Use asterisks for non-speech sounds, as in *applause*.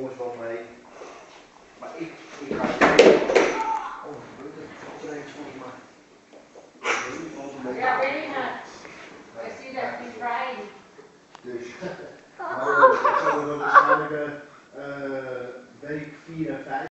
jongens wel mee. Maar ik, ik ga Oh, dat is volgens mij. Ja, weet ik Ik zie dat die vrij. Dus. *laughs* Nou, maar we waarschijnlijk eh, eh, week 4 en 5.